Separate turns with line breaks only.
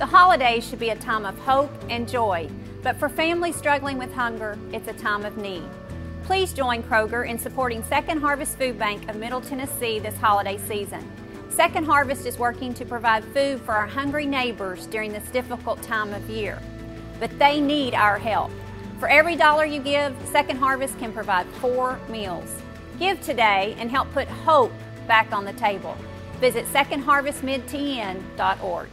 The holidays should be a time of hope and joy, but for families struggling with hunger, it's a time of need. Please join Kroger in supporting Second Harvest Food Bank of Middle Tennessee this holiday season. Second Harvest is working to provide food for our hungry neighbors during this difficult time of year, but they need our help. For every dollar you give, Second Harvest can provide four meals. Give today and help put hope back on the table. Visit secondharvestmidtn.org.